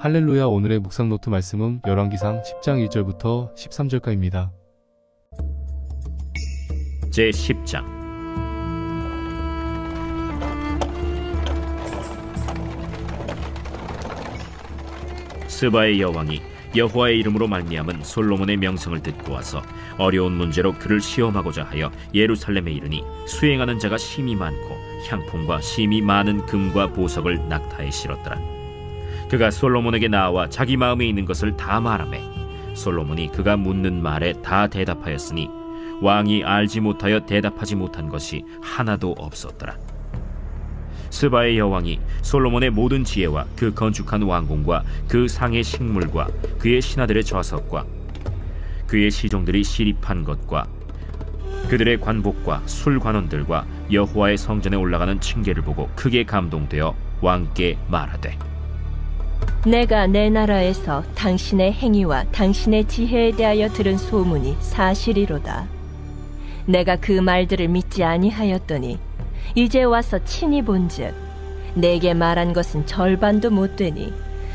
할렐루야 오늘의 묵상 노트 말씀은 열왕기상 10장 1절부터 13절까지입니다. 제 10장 스바의 여왕이 여호와의 이름으로 말미암은 솔로몬의 명성을 듣고 와서 어려운 문제로 그를 시험하고자 하여 예루살렘에 이르니 수행하는 자가 심히 많고 향품과 심이 많은 금과 보석을 낙타에 실었더라. 그가 솔로몬에게 나와 자기 마음에 있는 것을 다 말하매 솔로몬이 그가 묻는 말에 다 대답하였으니 왕이 알지 못하여 대답하지 못한 것이 하나도 없었더라. 스바의 여왕이 솔로몬의 모든 지혜와 그 건축한 왕궁과 그 상의 식물과 그의 신하들의 좌석과 그의 시종들이 시립한 것과 그들의 관복과 술관원들과 여호와의 성전에 올라가는 층계를 보고 크게 감동되어 왕께 말하되 내가 내 나라에서 당신의 행위와 당신의 지혜에 대하여 들은 소문이 사실이로다. 내가 그 말들을 믿지 아니하였더니 이제 와서 친히 본즉 내게 말한 것은 절반도 못 되니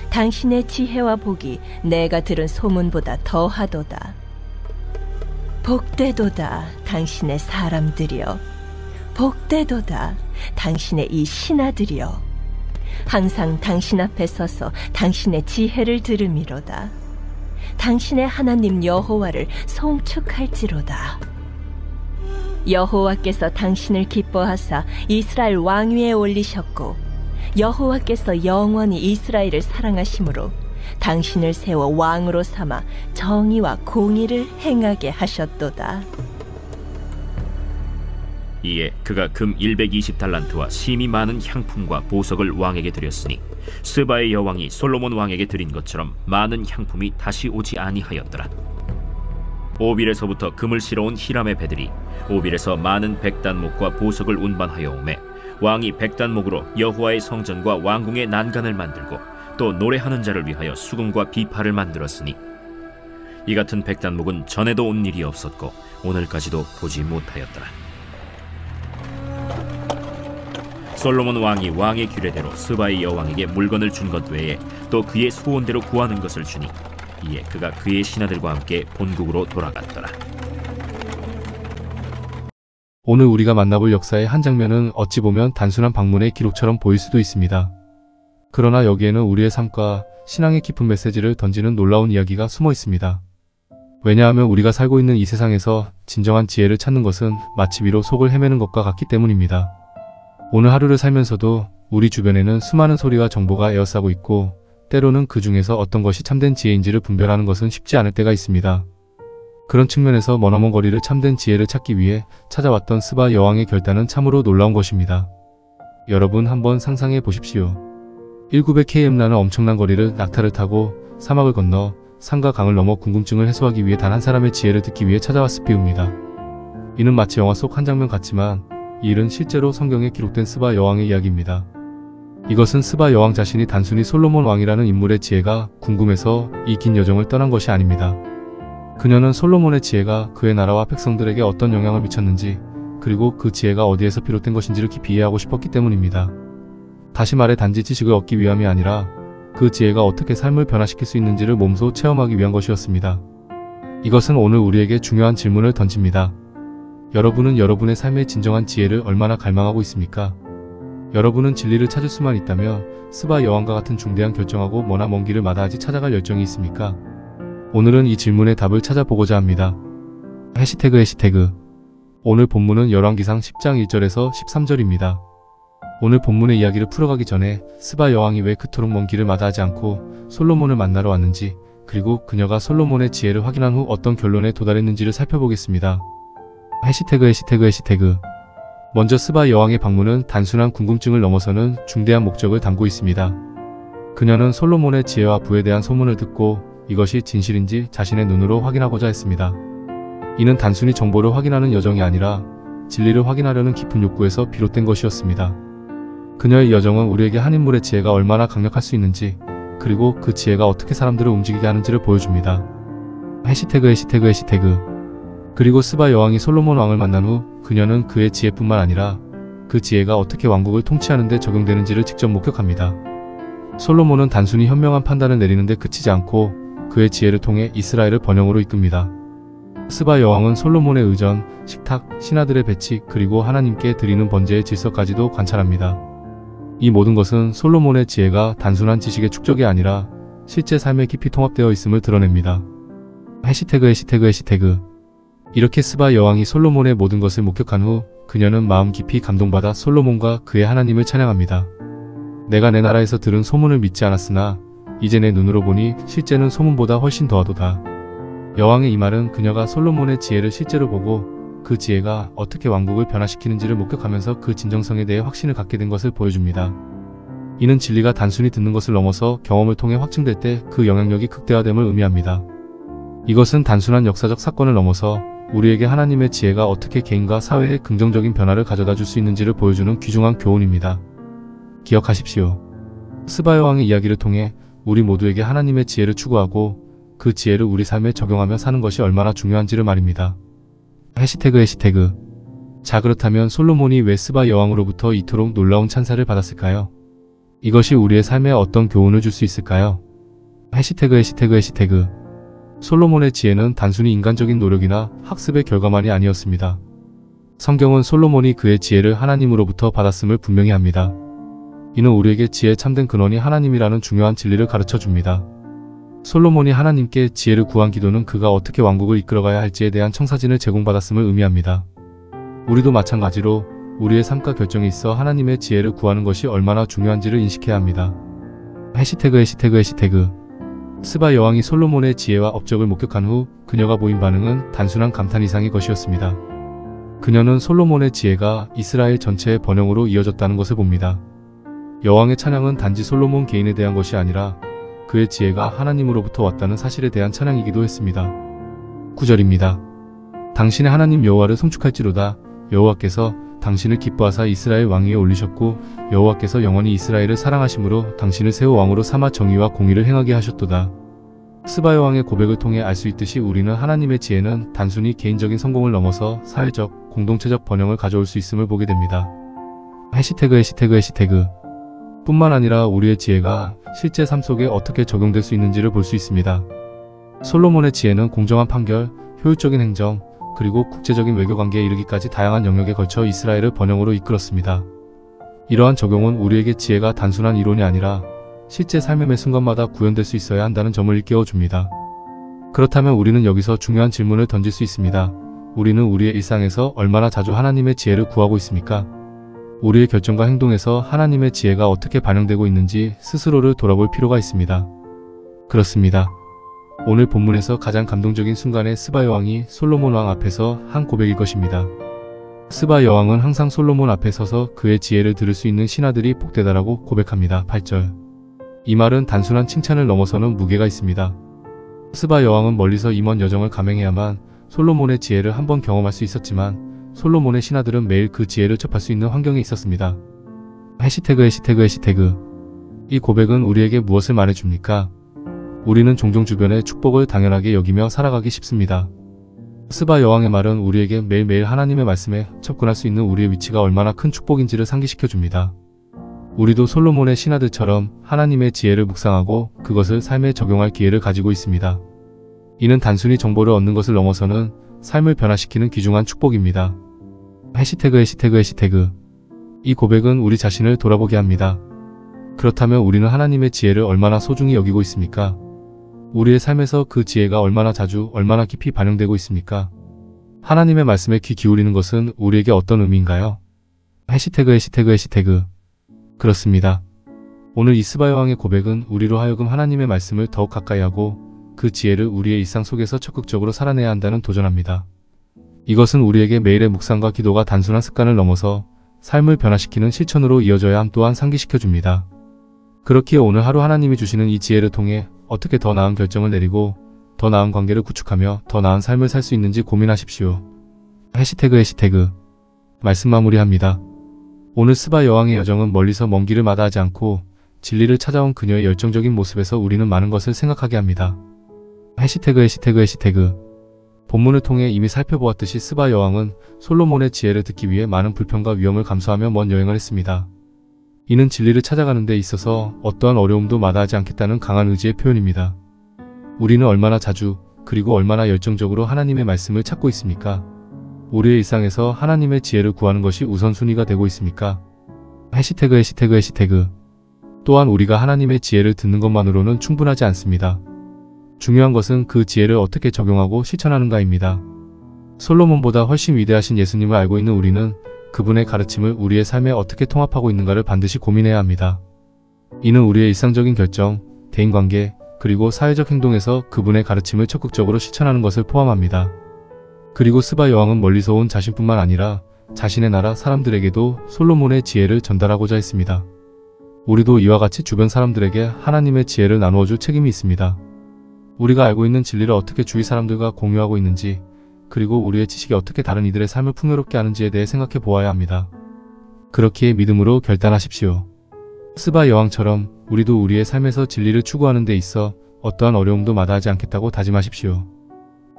당신의 지혜와 복이 내가 들은 소문보다 더하도다. 복되도다 당신의 사람들이여 복되도다 당신의 이 신하들이여 항상 당신 앞에 서서 당신의 지혜를 들음이로다. 당신의 하나님 여호와를 송축할지로다. 여호와께서 당신을 기뻐하사 이스라엘 왕위에 올리셨고 여호와께서 영원히 이스라엘을 사랑하심으로 당신을 세워 왕으로 삼아 정의와 공의를 행하게 하셨도다. 이에 그가 금 120달란트와 심이 많은 향품과 보석을 왕에게 드렸으니 스바의 여왕이 솔로몬 왕에게 드린 것처럼 많은 향품이 다시 오지 아니하였더라. 오빌에서부터 금을 실어온 히람의 배들이 오빌에서 많은 백단목과 보석을 운반하여 오매 왕이 백단목으로 여호와의 성전과 왕궁의 난간을 만들고 또 노래하는 자를 위하여 수금과 비파를 만들었으니 이 같은 백단목은 전에도 온 일이 없었고 오늘까지도 보지 못하였더라. 솔로몬 왕이 왕의 규례대로 스바의 여왕에게 물건을 준 것 외에 또 그의 소원대로 구하는 것을 주니 이에 그가 그의 신하들과 함께 본국으로 돌아갔더라. 오늘 우리가 만나볼 역사의 한 장면은 어찌 보면 단순한 방문의 기록처럼 보일 수도 있습니다. 그러나 여기에는 우리의 삶과 신앙의 깊은 메시지를 던지는 놀라운 이야기가 숨어 있습니다. 왜냐하면 우리가 살고 있는 이 세상에서 진정한 지혜를 찾는 것은 마치 위로 속을 헤매는 것과 같기 때문입니다. 오늘 하루를 살면서도 우리 주변에는 수많은 소리와 정보가 에어싸고 있고 때로는 그 중에서 어떤 것이 참된 지혜인지를 분별하는 것은 쉽지 않을 때가 있습니다. 그런 측면에서 머나먼 거리를 참된 지혜를 찾기 위해 찾아왔던 스바 여왕의 결단은 참으로 놀라운 것입니다. 여러분 한번 상상해 보십시오. 1900km 나는 엄청난 거리를 낙타를 타고 사막을 건너 산과 강을 넘어 궁금증을 해소하기 위해 단 한 사람의 지혜를 듣기 위해 찾아왔을 비웁니다. 이는 마치 영화 속 한 장면 같지만 이 일은 실제로 성경에 기록된 스바 여왕의 이야기입니다. 이것은 스바 여왕 자신이 단순히 솔로몬 왕이라는 인물의 지혜가 궁금해서 이 긴 여정을 떠난 것이 아닙니다. 그녀는 솔로몬의 지혜가 그의 나라와 백성들에게 어떤 영향을 미쳤는지 그리고 그 지혜가 어디에서 비롯된 것인지를 깊이 이해하고 싶었기 때문입니다. 다시 말해 단지 지식을 얻기 위함이 아니라 그 지혜가 어떻게 삶을 변화시킬 수 있는지를 몸소 체험하기 위한 것이었습니다. 이것은 오늘 우리에게 중요한 질문을 던집니다. 여러분은 여러분의 삶의 진정한 지혜를 얼마나 갈망하고 있습니까? 여러분은 진리를 찾을 수만 있다면 스바 여왕과 같은 중대한 결정하고 머나 먼 길을 마다하지 찾아갈 열정이 있습니까? 오늘은 이 질문의 답을 찾아보고자 합니다. 해시태그 해시태그 오늘 본문은 열왕기상 10장 1절에서 13절입니다. 오늘 본문의 이야기를 풀어가기 전에 스바 여왕이 왜 그토록 먼 길을 마다하지 않고 솔로몬을 만나러 왔는지 그리고 그녀가 솔로몬의 지혜를 확인한 후 어떤 결론에 도달했는지를 살펴보겠습니다. 해시태그 해시태그 해시태그 먼저 스바 여왕의 방문은 단순한 궁금증을 넘어서는 중대한 목적을 담고 있습니다. 그녀는 솔로몬의 지혜와 부에 대한 소문을 듣고 이것이 진실인지 자신의 눈으로 확인하고자 했습니다. 이는 단순히 정보를 확인하는 여정이 아니라 진리를 확인하려는 깊은 욕구에서 비롯된 것이었습니다. 그녀의 여정은 우리에게 한 인물의 지혜가 얼마나 강력할 수 있는지 그리고 그 지혜가 어떻게 사람들을 움직이게 하는지를 보여줍니다. 해시태그 해시태그 해시태그 그리고 스바 여왕이 솔로몬 왕을 만난 후 그녀는 그의 지혜뿐만 아니라 그 지혜가 어떻게 왕국을 통치하는 데 적용되는지를 직접 목격합니다. 솔로몬은 단순히 현명한 판단을 내리는데 그치지 않고 그의 지혜를 통해 이스라엘을 번영으로 이끕니다. 스바 여왕은 솔로몬의 의전, 식탁, 신하들의 배치 그리고 하나님께 드리는 번제의 질서까지도 관찰합니다. 이 모든 것은 솔로몬의 지혜가 단순한 지식의 축적이 아니라 실제 삶에 깊이 통합되어 있음을 드러냅니다. 해시태그 해시태그 해시태그 이렇게 스바 여왕이 솔로몬의 모든 것을 목격한 후 그녀는 마음 깊이 감동받아 솔로몬과 그의 하나님을 찬양합니다. 내가 내 나라에서 들은 소문을 믿지 않았으나 이제 내 눈으로 보니 실제는 소문보다 훨씬 더하도다. 여왕의 이 말은 그녀가 솔로몬의 지혜를 실제로 보고 그 지혜가 어떻게 왕국을 변화시키는지를 목격하면서 그 진정성에 대해 확신을 갖게 된 것을 보여줍니다. 이는 진리가 단순히 듣는 것을 넘어서 경험을 통해 확증될 때 그 영향력이 극대화됨을 의미합니다. 이것은 단순한 역사적 사건을 넘어서 우리에게 하나님의 지혜가 어떻게 개인과 사회에 긍정적인 변화를 가져다 줄 수 있는지를 보여주는 귀중한 교훈입니다. 기억하십시오. 스바 여 왕의 이야기를 통해 우리 모두에게 하나님의 지혜를 추구하고 그 지혜를 우리 삶에 적용하며 사는 것이 얼마나 중요한지를 말입니다. 해시태그 해시태그 자 그렇다면 솔로몬이 왜 스바 여왕으로부터 이토록 놀라운 찬사를 받았을까요? 이것이 우리의 삶에 어떤 교훈을 줄 수 있을까요? 해시태그 해시태그 해시태그 솔로몬의 지혜는 단순히 인간적인 노력이나 학습의 결과만이 아니었습니다. 성경은 솔로몬이 그의 지혜를 하나님으로부터 받았음을 분명히 합니다. 이는 우리에게 지혜의 참된 근원이 하나님이라는 중요한 진리를 가르쳐 줍니다. 솔로몬이 하나님께 지혜를 구한 기도는 그가 어떻게 왕국을 이끌어가야 할지에 대한 청사진을 제공받았음을 의미합니다. 우리도 마찬가지로 우리의 삶과 결정에 있어 하나님의 지혜를 구하는 것이 얼마나 중요한지를 인식해야 합니다. 해시태그 해시태그 해시태그 스바 여왕이 솔로몬의 지혜와 업적을 목격한 후 그녀가 보인 반응은 단순한 감탄 이상의 것이었습니다. 그녀는 솔로몬의 지혜가 이스라엘 전체의 번영으로 이어졌다는 것을 봅니다. 여왕의 찬양은 단지 솔로몬 개인에 대한 것이 아니라 그의 지혜가 하나님으로부터 왔다는 사실에 대한 찬양이기도 했습니다. 9절입니다. 당신의 하나님 여호와를 송축할지로다 여호와께서 당신을 기뻐하사 이스라엘 왕 위에 올리셨고 여호와께서 영원히 이스라엘을 사랑하심으로 당신을 세워 왕으로 삼아 정의와 공의를 행하게 하셨도다. 스바 여 왕의 고백을 통해 알 수 있듯이 우리는 하나님의 지혜는 단순히 개인적인 성공을 넘어서 사회적, 공동체적 번영을 가져올 수 있음을 보게 됩니다. 해시태그 해시태그 해시태그 뿐만 아니라 우리의 지혜가 실제 삶 속에 어떻게 적용될 수 있는지를 볼 수 있습니다. 솔로몬의 지혜는 공정한 판결, 효율적인 행정, 그리고 국제적인 외교 관계에 이르기까지 다양한 영역에 걸쳐 이스라엘을 번영으로 이끌었습니다. 이러한 적용은 우리에게 지혜가 단순한 이론이 아니라 실제 삶의 매 순간마다 구현될 수 있어야 한다는 점을 일깨워 줍니다. 그렇다면 우리는 여기서 중요한 질문을 던질 수 있습니다. 우리는 우리의 일상에서 얼마나 자주 하나님의 지혜를 구하고 있습니까? 우리의 결정과 행동에서 하나님의 지혜가 어떻게 반영되고 있는지 스스로를 돌아볼 필요가 있습니다. 그렇습니다. 오늘 본문에서 가장 감동적인 순간에 스바 여왕이 솔로몬 왕 앞에서 한 고백일 것입니다. 스바 여왕은 항상 솔로몬 앞에 서서 그의 지혜를 들을 수 있는 신하들이 복되다라고 고백합니다. 8절. 이 말은 단순한 칭찬을 넘어서는 무게가 있습니다. 스바 여왕은 멀리서 임원 여정을 감행해야만 솔로몬의 지혜를 한번 경험할 수 있었지만 솔로몬의 신하들은 매일 그 지혜를 접할 수 있는 환경에 있었습니다. 해시태그 해시태그 해시태그 이 고백은 우리에게 무엇을 말해줍니까? 우리는 종종 주변의 축복을 당연하게 여기며 살아가기 쉽습니다. 스바 여왕의 말은 우리에게 매일매일 하나님의 말씀에 접근할 수 있는 우리의 위치가 얼마나 큰 축복인지를 상기시켜 줍니다. 우리도 솔로몬의 신하들처럼 하나님의 지혜를 묵상하고 그것을 삶에 적용할 기회를 가지고 있습니다. 이는 단순히 정보를 얻는 것을 넘어서는 삶을 변화시키는 귀중한 축복입니다. 해시태그 해시태그 해시태그 이 고백은 우리 자신을 돌아보게 합니다. 그렇다면 우리는 하나님의 지혜를 얼마나 소중히 여기고 있습니까? 우리의 삶에서 그 지혜가 얼마나 자주, 얼마나 깊이 반영되고 있습니까? 하나님의 말씀에 귀 기울이는 것은 우리에게 어떤 의미인가요? 해시태그 해시태그 해시태그 그렇습니다. 오늘 이스바 여왕의 고백은 우리로 하여금 하나님의 말씀을 더욱 가까이 하고 그 지혜를 우리의 일상 속에서 적극적으로 살아내야 한다는 도전합니다. 이것은 우리에게 매일의 묵상과 기도가 단순한 습관을 넘어서 삶을 변화시키는 실천으로 이어져야 함 또한 상기시켜 줍니다. 그렇기에 오늘 하루 하나님이 주시는 이 지혜를 통해 어떻게 더 나은 결정을 내리고 더 나은 관계를 구축하며 더 나은 삶을 살 수 있는지 고민하십시오. 해시태그 해시태그 말씀 마무리합니다. 오늘 스바 여왕의 여정은 멀리서 먼 길을 마다하지 않고 진리를 찾아온 그녀의 열정적인 모습에서 우리는 많은 것을 생각하게 합니다. 해시태그 해시태그 해시태그 본문을 통해 이미 살펴보았듯이 스바 여왕은 솔로몬의 지혜를 듣기 위해 많은 불편과 위험을 감수하며 먼 여행을 했습니다. 이는 진리를 찾아가는 데 있어서 어떠한 어려움도 마다하지 않겠다는 강한 의지의 표현입니다. 우리는 얼마나 자주 그리고 얼마나 열정적으로 하나님의 말씀을 찾고 있습니까? 우리의 일상에서 하나님의 지혜를 구하는 것이 우선순위가 되고 있습니까? 해시태그 해시태그 해시태그 또한 우리가 하나님의 지혜를 듣는 것만으로는 충분하지 않습니다. 중요한 것은 그 지혜를 어떻게 적용하고 실천하는가입니다. 솔로몬보다 훨씬 위대하신 예수님을 알고 있는 우리는 그분의 가르침을 우리의 삶에 어떻게 통합하고 있는가를 반드시 고민해야 합니다. 이는 우리의 일상적인 결정, 대인관계, 그리고 사회적 행동에서 그분의 가르침을 적극적으로 실천하는 것을 포함합니다. 그리고 스바 여왕은 멀리서 온 자신뿐만 아니라 자신의 나라 사람들에게도 솔로몬의 지혜를 전달하고자 했습니다. 우리도 이와 같이 주변 사람들에게 하나님의 지혜를 나누어 줄 책임이 있습니다. 우리가 알고 있는 진리를 어떻게 주위 사람들과 공유하고 있는지, 그리고 우리의 지식이 어떻게 다른 이들의 삶을 풍요롭게 하는지에 대해 생각해 보아야 합니다. 그렇기에 믿음으로 결단하십시오. 스바 여왕처럼 우리도 우리의 삶에서 진리를 추구하는 데 있어 어떠한 어려움도 마다하지 않겠다고 다짐하십시오.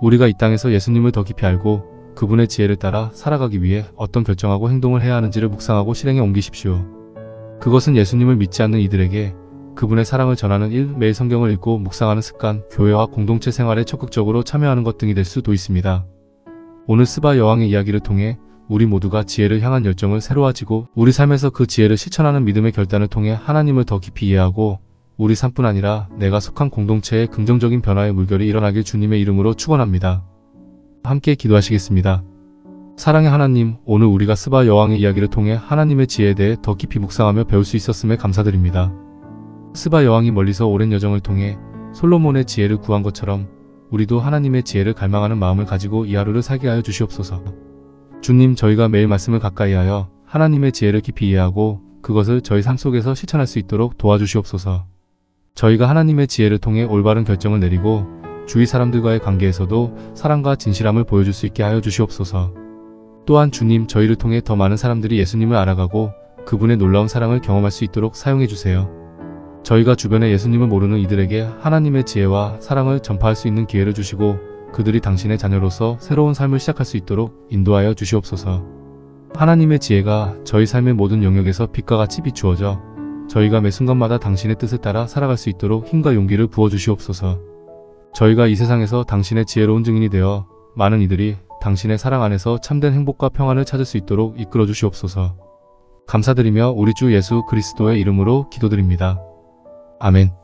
우리가 이 땅에서 예수님을 더 깊이 알고 그분의 지혜를 따라 살아가기 위해 어떤 결정하고 행동을 해야 하는지를 묵상하고 실행에 옮기십시오. 그것은 예수님을 믿지 않는 이들에게 그분의 사랑을 전하는 일, 매일 성경을 읽고 묵상하는 습관, 교회와 공동체 생활에 적극적으로 참여하는 것 등이 될 수도 있습니다. 오늘 스바 여왕의 이야기를 통해 우리 모두가 지혜를 향한 열정을 새로워지고 우리 삶에서 그 지혜를 실천하는 믿음의 결단을 통해 하나님을 더 깊이 이해하고 우리 삶뿐 아니라 내가 속한 공동체의 긍정적인 변화의 물결이 일어나길 주님의 이름으로 축원합니다. 함께 기도하시겠습니다. 사랑의 하나님, 오늘 우리가 스바 여왕의 이야기를 통해 하나님의 지혜에 대해 더 깊이 묵상하며 배울 수 있었음에 감사드립니다. 스바 여왕이 멀리서 오랜 여정을 통해 솔로몬의 지혜를 구한 것처럼 우리도 하나님의 지혜를 갈망하는 마음을 가지고 이 하루를 살게 하여 주시옵소서. 주님, 저희가 매일 말씀을 가까이 하여 하나님의 지혜를 깊이 이해하고 그것을 저희 삶 속에서 실천할 수 있도록 도와주시옵소서. 저희가 하나님의 지혜를 통해 올바른 결정을 내리고 주위 사람들과의 관계에서도 사랑과 진실함을 보여줄 수 있게 하여 주시옵소서. 또한 주님, 저희를 통해 더 많은 사람들이 예수님을 알아가고 그분의 놀라운 사랑을 경험할 수 있도록 사용해 주세요. 저희가 주변에 예수님을 모르는 이들에게 하나님의 지혜와 사랑을 전파할 수 있는 기회를 주시고 그들이 당신의 자녀로서 새로운 삶을 시작할 수 있도록 인도하여 주시옵소서. 하나님의 지혜가 저희 삶의 모든 영역에서 빛과 같이 비추어져 저희가 매 순간마다 당신의 뜻을 따라 살아갈 수 있도록 힘과 용기를 부어 주시옵소서. 저희가 이 세상에서 당신의 지혜로운 증인이 되어 많은 이들이 당신의 사랑 안에서 참된 행복과 평안을 찾을 수 있도록 이끌어 주시옵소서. 감사드리며 우리 주 예수 그리스도의 이름으로 기도드립니다. 아멘.